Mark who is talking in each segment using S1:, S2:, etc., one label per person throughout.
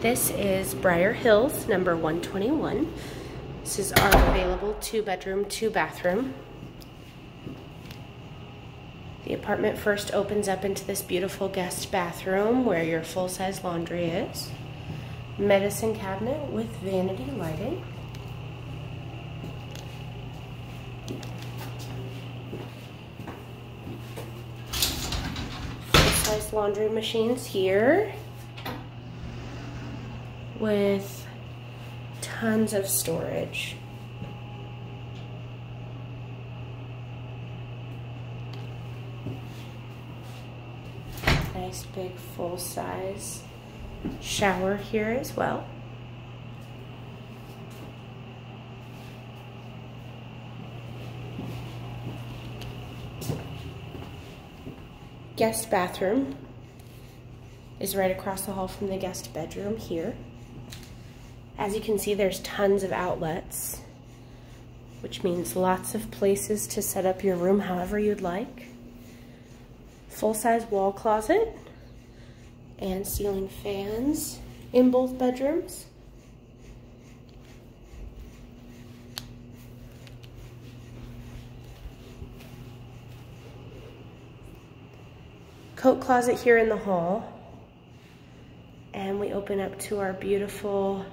S1: This is Briar Hills, number 121. This is our available two bedroom, two bathroom. The apartment first opens up into this beautiful guest bathroom where your full-size laundry is. Medicine cabinet with vanity lighting. Full-size laundry machines here with tons of storage. Nice big full size shower here as well. Guest bathroom is right across the hall from the guest bedroom here. As you can see, there's tons of outlets, which means lots of places to set up your room however you'd like full-size wall closet and ceiling fans in both bedrooms. Coat closet here in the hall. And we open up to our beautiful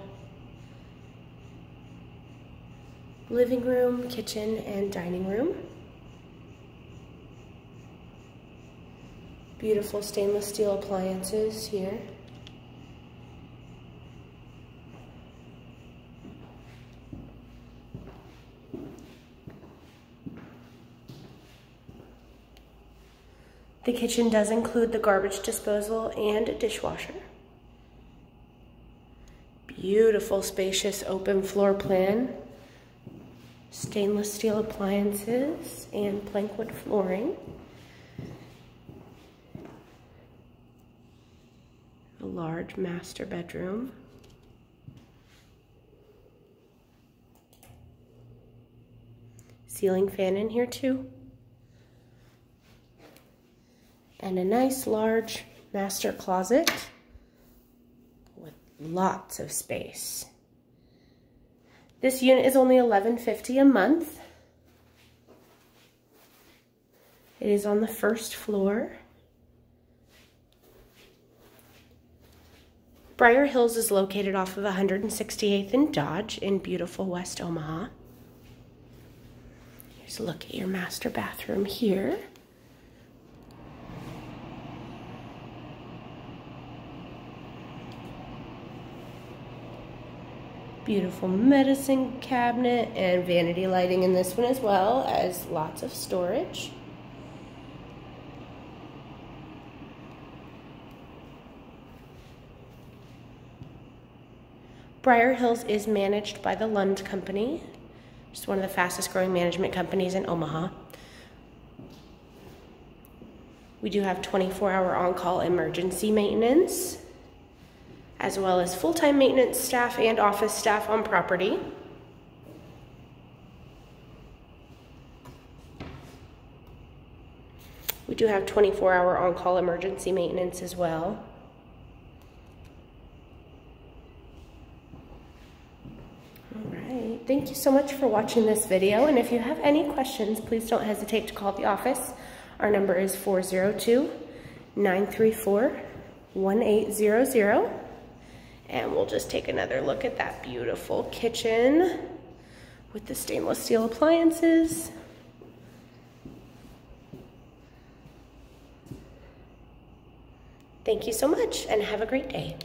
S1: living room, kitchen, and dining room. Beautiful stainless steel appliances here. The kitchen does include the garbage disposal and dishwasher. Beautiful, spacious, open floor plan. Stainless steel appliances and plankwood flooring. a large master bedroom. Ceiling fan in here too. And a nice large master closet with lots of space. This unit is only $11.50 a month. It is on the first floor. Briar Hills is located off of 168th and Dodge in beautiful West Omaha. Here's a look at your master bathroom here. Beautiful medicine cabinet and vanity lighting in this one as well as lots of storage. Briar Hills is managed by the Lund Company, just one of the fastest growing management companies in Omaha. We do have 24 hour on call emergency maintenance, as well as full time maintenance staff and office staff on property. We do have 24 hour on call emergency maintenance as well. All right. Thank you so much for watching this video. And if you have any questions, please don't hesitate to call the office. Our number is 402-934-1800. And we'll just take another look at that beautiful kitchen with the stainless steel appliances. Thank you so much and have a great day.